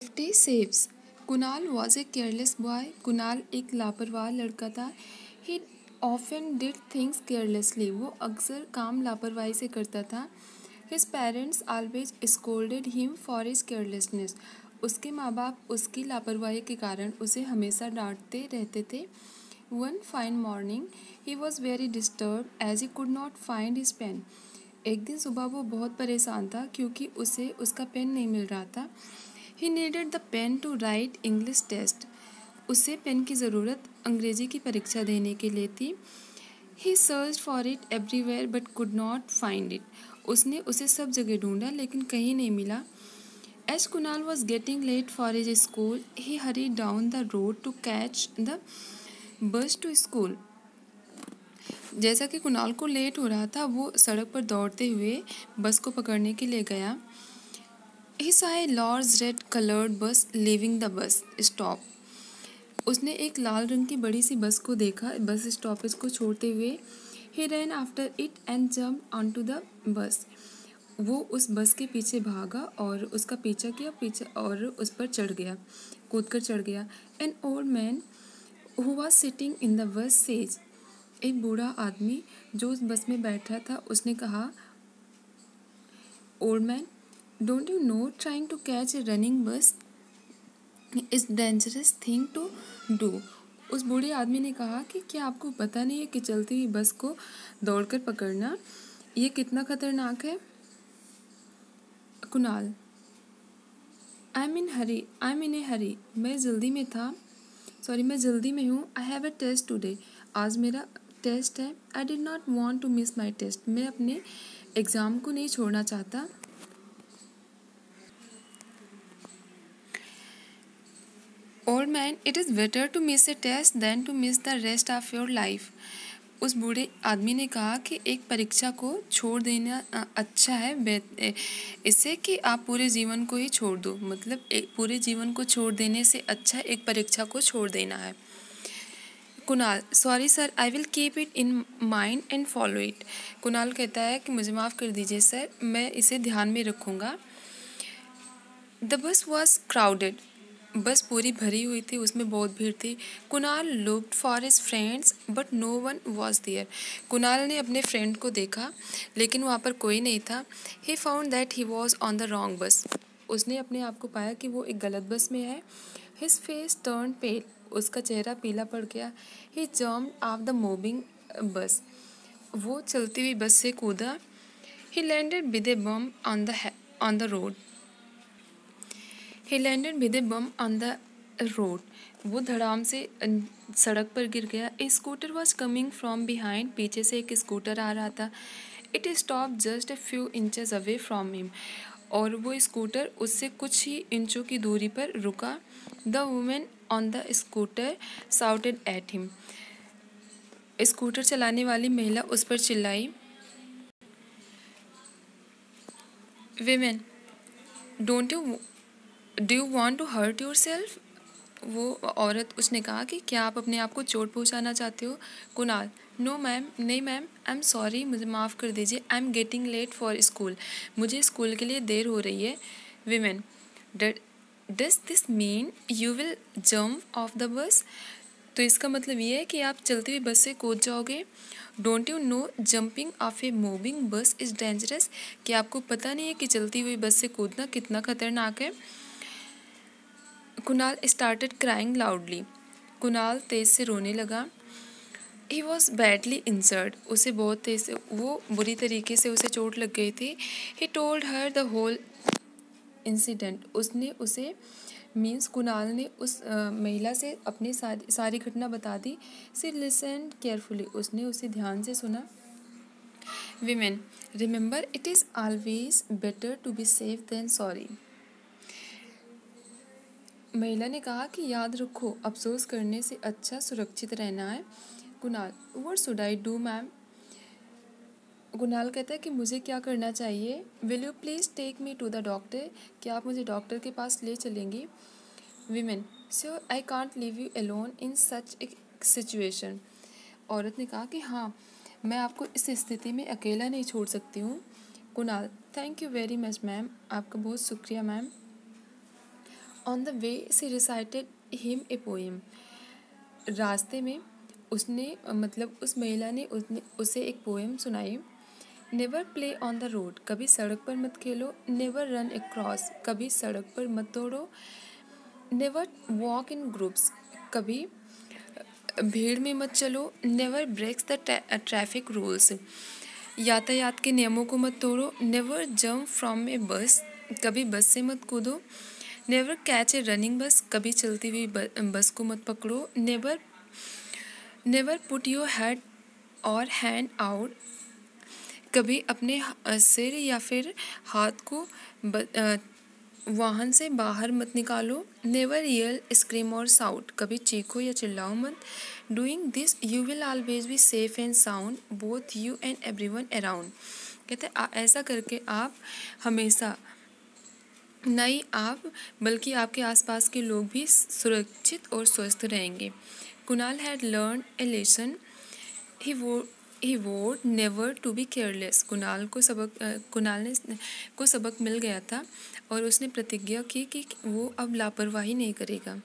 Fifty saves Kunal was a careless boy Kunal एक लापरवाह लड़का था। He often did things carelessly वो अक्सर काम लापरवाही से करता था। His parents always scolded him for his carelessness उसके माँ बाप उसकी लापरवाही के कारण उसे हमेशा डांटते रहते थे। One fine morning he was very disturb as he could not find his pen एक दिन सुबह वो बहुत परेशान था क्योंकि उसे उसका पेन नहीं मिल रहा था। He needed the pen to write English test उसे पेन की ज़रूरत अंग्रेज़ी की परीक्षा देने के लिए थी। He search for it everywhere but could not find it उसने उसे सब जगह ढूंढा लेकिन कहीं नहीं मिला। As Kunal was getting late for his school he hurry down the road to catch the bus to school जैसा कि कुणाल को लेट हो रहा था, वो सड़क पर दौड़ते हुए बस को पकड़ने के लिए गया। ही saw a large red colored bus leaving the bus stop. उसने एक लाल रंग की बड़ी सी बस को देखा। बस स्टॉपेज को छोड़ते हुए he ran after it and jump on to the bus वो उस बस के पीछे भागा और उसका पीछा किया, पीछे और उस पर चढ़ गया कूद कर चढ़ गया। An old man who was sitting in the bus says एक बूढ़ा आदमी जो उस बस में बैठा था, उसने कहा old man don't you know trying to catch a running bus is dangerous thing to do उस बूढ़े आदमी ने कहा कि क्या आपको पता नहीं है कि चलती हुई बस को दौड़कर पकड़ना ये कितना खतरनाक है? Kunal I am in hurry I am in a hurry मैं जल्दी में था। सॉरी मैं जल्दी में हूँ। I have a test today आज मेरा टेस्ट है। I did not want to miss my test मैं अपने एग्ज़ाम को नहीं छोड़ना चाहता। Old man it is better to miss a test than to miss the rest of your life उस बूढ़े आदमी ने कहा कि एक परीक्षा को छोड़ देना अच्छा है इससे कि आप पूरे जीवन को ही छोड़ दो। मतलब एक पूरे जीवन को छोड़ देने से अच्छा एक परीक्षा को छोड़ देना है। Kunal sorry sir I will keep it in mind and follow it Kunal कहता है कि, मुझे माफ़ कर दीजिए सर मैं इसे ध्यान में रखूँगा. द बस वॉज़ क्राउडेड बस पूरी भरी हुई थी, उसमें बहुत भीड़ थी। Kunal looked for his friends but no one was there Kunal ने अपने फ्रेंड को देखा, लेकिन वहाँ पर कोई नहीं था। He found that he was on the wrong bus उसने अपने आप को पाया कि वो एक गलत बस में है। हिज फेस टर्न पेल उसका चेहरा पीला पड़ गया। He jump off the moving bus वो चलती हुई बस से कूदा। He landed with a bump on the on the road he landed with a bump on the road. वो धड़ाम से सड़क पर गिर गया। A scooter was coming from behind. पीछे से एक स्कूटर आ रहा था। It stop just a few inches away from him. और वो स्कूटर उससे कुछ ही इंचों की दूरी पर रुका। The women on the scooter shouted at him. Scooter चलाने वाली महिला उस पर चिल्लाई। Women don't you do you want to hurt yourself वो औरत, उसने कहा कि क्या आप अपने आप को चोट पहुंचाना चाहते हो? कुणाल नो मैम नहीं मैम आई एम सॉरी मुझे माफ़ कर दीजिए I am getting late for school मुझे स्कूल के लिए देर हो रही है women does this mean you will jump off the bus तो इसका मतलब ये है कि आप चलती हुई बस से कूद जाओगे। Don't you know jumping off a moving bus is dangerous कि आपको पता नहीं है कि चलती हुई बस से कूदना कितना खतरनाक है? Kunal started crying loudly Kunal तेज़ से रोने लगा। ही वॉज़ बैडली इंजर्ड उसे बहुत तेज से वो बुरी तरीके से उसे चोट लग गई थी। He told her the whole incident उसने उसे मीन्स कुणाल ने उस आ, महिला से अपनी सारी सारी घटना बता दी। सी लिसन केयरफुली उसने उसे ध्यान से सुना। Women remember it is always better to be safe than sorry महिला ने कहा कि याद रखो, अफसोस करने से अच्छा सुरक्षित रहना है। Kunal what should I do ma'am Kunal कहता है कि मुझे क्या करना चाहिए? Will you please take me to the doctor क्या आप मुझे डॉक्टर के पास ले चलेंगी? Women so I can't leave you alone in such a situation औरत ने कहा कि हाँ मैं आपको इस स्थिति में अकेला नहीं छोड़ सकती हूँ। Kunal thank you very much ma'am आपका बहुत शुक्रिया ma'am on the way she recited him a poem रास्ते में उसने मतलब उस महिला ने उसने, उसे एक पोएम सुनाई। Never play on the road कभी सड़क पर मत खेलो। नेवर रन अक्रॉस कभी सड़क पर मत दौड़ो। नेवर वॉक इन ग्रुप्स कभी भीड़ में मत चलो। Never breaks the traffic rules यातायात के नियमों को मत तोड़ो। नेवर जम्प फ्रॉम ए बस कभी बस से मत कूदो। नेवर कैच ए रनिंग बस कभी चलती हुई बस को मत पकड़ो। Never never put your head और हैंड आउट कभी अपने सिर या फिर हाथ को वाहन से बाहर मत निकालो। नेवर यल स्क्रीम और साउट कभी चीखो या चिल्लाओ मत। Doing this you will always be safe and sound both you and everyone around कहते ऐसा करके आप हमेशा नहीं आप, बल्कि आपके आसपास के लोग भी सुरक्षित और स्वस्थ रहेंगे। Kunal had learn a lesson he वो he vowed never to be careless Kunal को सबक कुणाल ने को सबक मिल गया था और उसने प्रतिज्ञा की कि वो अब लापरवाही नहीं करेगा।